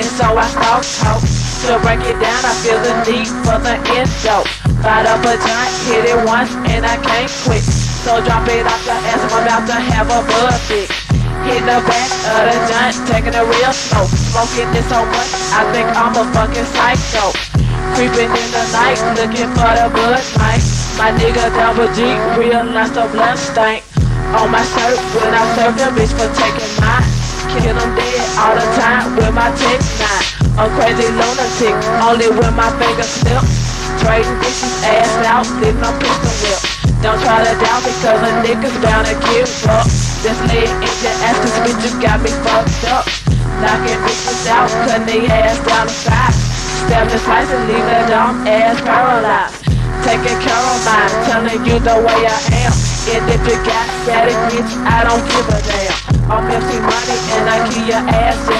and so I start talk. Oh, to break it down, I feel the need for the endo. Light up a joint, hit it once, and I can't quit. So drop it off your ass, I'm about to have a bud fix. Hit the back of the joint, taking it real slow. Smoking this so much, I think I'm a fucking psycho. Creeping in the night, looking for the bud night. My nigga double G, real nice the blood stank. On my shirt, when I serve the bitch for taking mine. A crazy lunatic, only with my fingers slip. Trading bitches ass out, leaving them pistol whip. Don't try to doubt me, cause a nigga's bound to give up. Lay it in your ass, cause bitch, you got me fucked up. Knocking bitches out, cutting they ass down the side. Stab the slice and leave that dumb ass paralyzed. Taking care of mine, telling you the way I am. And if you got static, bitch, I don't give a damn. I'm MC money and I keep your ass. To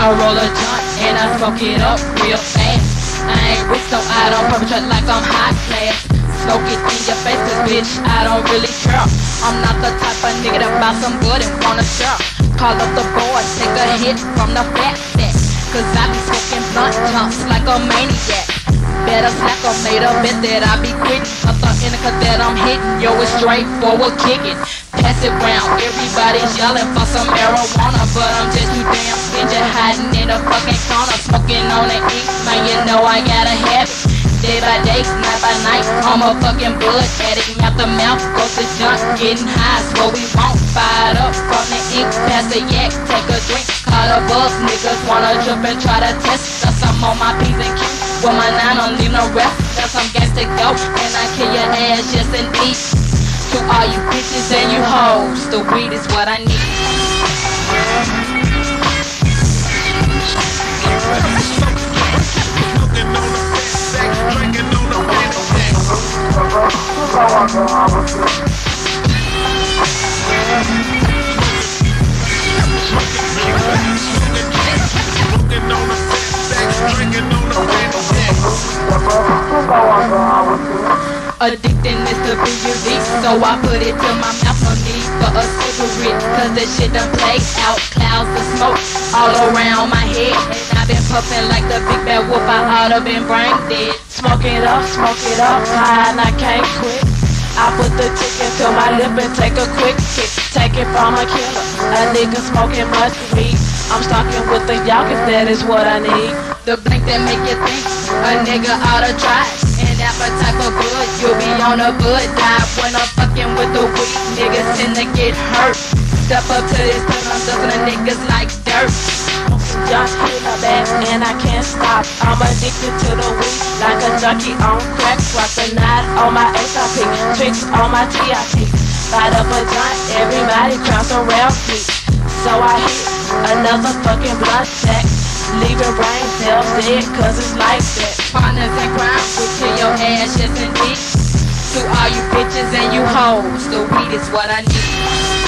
I roll a joint and I smoke it up real fast. I ain't rich, so I don't perpetrate like I'm high class. Smoke it in your face, cause bitch, I don't really care. I'm not the type of nigga that buy some good and wanna share. Call up the boys, take a hit from the fat set. Cause I be smoking blunt chunks like a maniac. Better slack or made a bet that I be quitting. Up the indica that I'm hitting, yo, it's straightforward kicking. Pass it round, everybody's yelling for some marijuana, but I'm just too damn stingy hiding in the fucking corner, smoking on the ink, man, you know I gotta have it. Day by day, night by night, I'm a fucking blood addict, mouth to mouth, go to junk, getting high, what we want. Fired up from the ink, pass the yak, take a drink, call the buzz, niggas wanna jump and try to test us. I'm on my P's and Q's, with my nine, don't leave no rest, some gas to go, and I kill your ass just indeed. To all you bitches and you hoes, the weed is what I need. Addicting is the beauty, so I put it to my mouth. No need for a cigarette, cause this shit done played out. Clouds of smoke all around my head. And I've been puffing like the big bad wolf, I oughta been brain dead. Smoke it up, smoke it up, high and I can't quit. I put the chicken to my lip and take a quick hit. Take it from a killer, a nigga smoking much weed. I'm stalking with the y'all cause that is what I need. The blink that make you think a nigga oughta try. And appetite for good, you'll be on a good dive. When I'm fucking with the weed, niggas tend to get hurt. Step up to this turn, I'm ducking the niggas like dirt. And I can't stop. I'm addicted to the weed like a junkie on crack. Rock the knot on my SRP, tricks on my TIP. Light up a joint, everybody crowds around me. So I hit another fucking blunt sack. Leaving brain cells dead cause it's like that. Partners in crime, we kill your ass, yes indeed. To all you bitches and you hoes, the weed is what I need.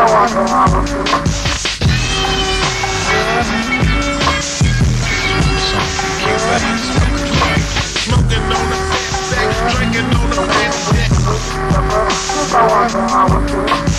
I want to